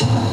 you